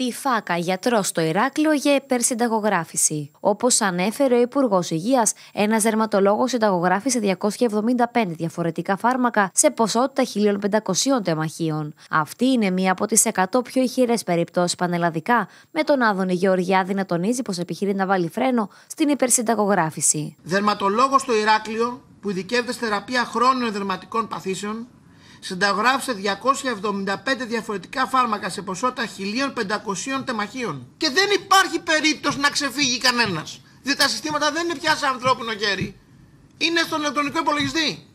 στη ΦΑΚΑ γιατρός στο Ηράκλειο για υπερσυνταγογράφηση. Όπως ανέφερε ο Υπουργός Υγείας, ένας δερματολόγος συνταγογράφησε 275 διαφορετικά φάρμακα σε ποσότητα 1.500 τεμαχίων. Αυτή είναι μία από τις 100 πιο ηχηρές περιπτώσεις πανελλαδικά, με τον Άδωνη Γεωργιάδη να τονίζει πως επιχειρεί να βάλει φρένο στην υπερσυνταγογράφηση. Δερματολόγος στο Ηράκλειο, που ειδικεύεται στη θεραπεία χρόνων δερματικών παθήσεων, συνταγράφησε 275 διαφορετικά φάρμακα σε ποσότητα 1.500 τεμαχίων. Και δεν υπάρχει περίπτωση να ξεφύγει κανένας. Διότι τα συστήματα δεν είναι πια σε ανθρώπινο χέρι. Είναι στον ηλεκτρονικό υπολογιστή.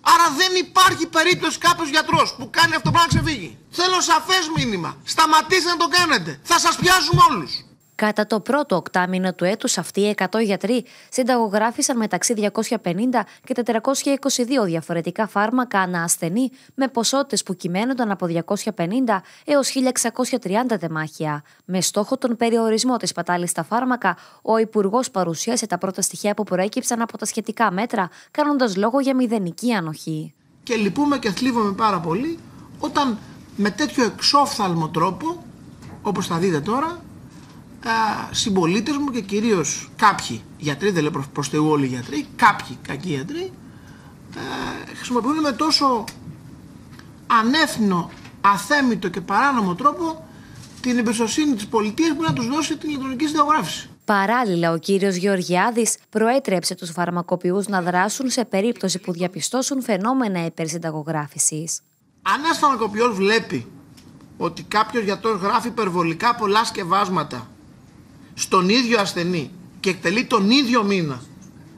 Άρα δεν υπάρχει περίπτωση κάποιος γιατρός που κάνει αυτό που να ξεφύγει. Θέλω σαφές μήνυμα. Σταματήστε να το κάνετε. Θα σας πιάσουμε όλους. Κατά το πρώτο οκτάμινο του έτους αυτοί οι 100 γιατροί συνταγογράφησαν μεταξύ 250 και 422 διαφορετικά φάρμακα ανά ασθενή με ποσότητες που κυμαίνονταν από 250 έως 1630 τεμάχια. Με στόχο τον περιορισμό της πατάλης στα φάρμακα, ο Υπουργός παρουσίασε τα πρώτα στοιχεία που προέκυψαν από τα σχετικά μέτρα, κάνοντας λόγο για μηδενική ανοχή. Και λυπούμε και θλίβομαι πάρα πολύ όταν με τέτοιο εξόφθαλμο τρόπο, όπως θα δείτε τώρα, συμπολίτες μου και κυρίως κάποιοι γιατροί, δεν λέω προς προς Θεού όλοι οι γιατροί, κάποιοι κακοί γιατροί, χρησιμοποιούν με τόσο ανεύθυνο, αθέμητο και παράνομο τρόπο την εμπιστοσύνη της πολιτείας που να τους δώσει την ηλεκτρονική συνταγογράφηση. Παράλληλα, ο κύριος Γεωργιάδης προέτρεψε τους φαρμακοποιούς να δράσουν σε περίπτωση που διαπιστώσουν φαινόμενα υπερσυνταγογράφησης. Αν ένας φαρμακοποιός βλέπει ότι κάποιος γιατρός γράφει υπερβολικά πολλά σκευάσματα στον ίδιο ασθενή και εκτελεί τον ίδιο μήνα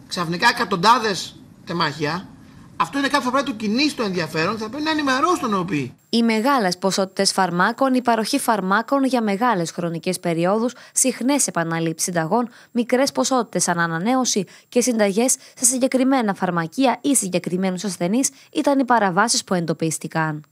ξαφνικά εκατοντάδες τεμάχια, αυτό είναι κάτι που θα πρέπει να του κινήσει το ενδιαφέρον, θα πρέπει να ενημερώσει τον οποιή. Οι μεγάλες ποσότητες φαρμάκων, η παροχή φαρμάκων για μεγάλες χρονικές περιόδους, συχνές επαναλήψεις συνταγών, μικρές ποσότητες σαν ανανέωση και συνταγές σε συγκεκριμένα φαρμακεία ή συγκεκριμένους ασθενείς ήταν οι παραβάσεις που εντοπίστηκαν.